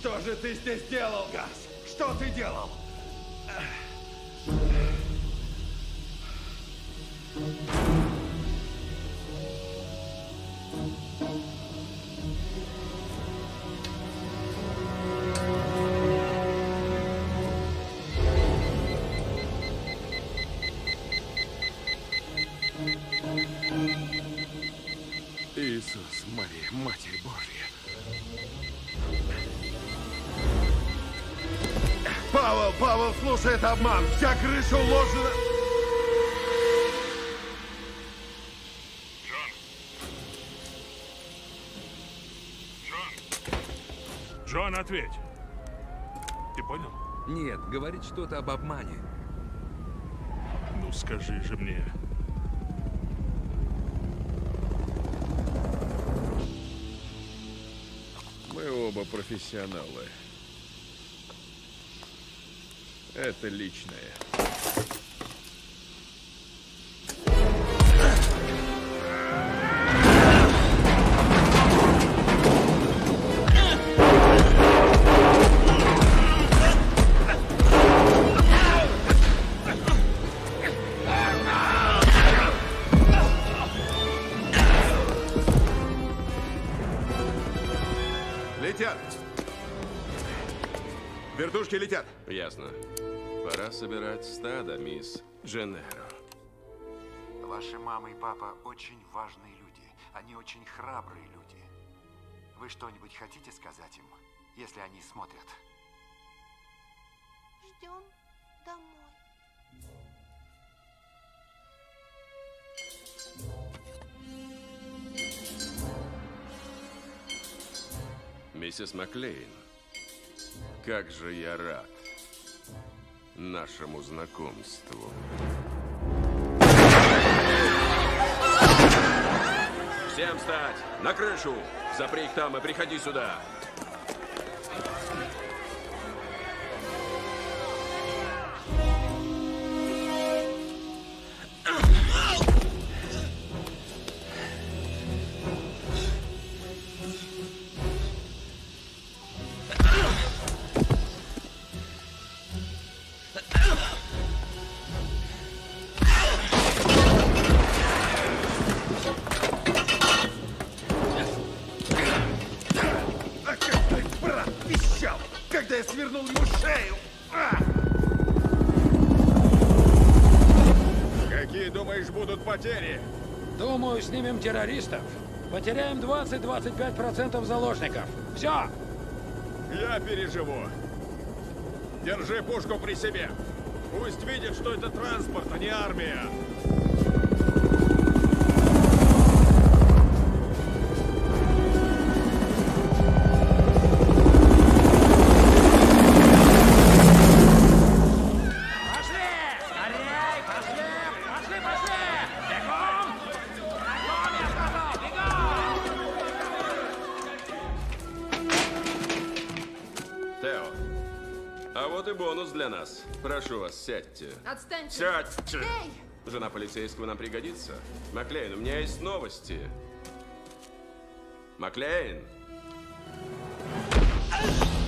Что же ты здесь делал, Газ? Что ты делал? Иисус, Мария, Матерь Божья. Павел, Павел, слушай, это обман. Вся крыша уложена... Джон, ответь. Ты понял? Нет, говорит что-то об обмане. Ну скажи же мне. Мы оба профессионалы. Это личное. Летят. Вертушки летят. Ясно. Пора собирать стадо, мисс Дженнеро. Ваши мама и папа очень важные люди. Они очень храбрые люди. Вы что-нибудь хотите сказать им, если они смотрят? Ждем домой. Миссис Маклейн, как же я рад нашему знакомству. Всем встать! На крышу! Запри их там и приходи сюда! Когда я свернул ему шею? А! Какие, думаешь, будут потери? Думаю, снимем террористов. Потеряем 20-25% заложников. Все! Я переживу. Держи пушку при себе. Пусть видит, что это транспорт, а не армия. А вот и бонус для нас. Прошу вас, сядьте. Отстаньте. Сядьте. Эй! Жена полицейского нам пригодится. Маклейн, у меня есть новости. Маклейн! Маклейн!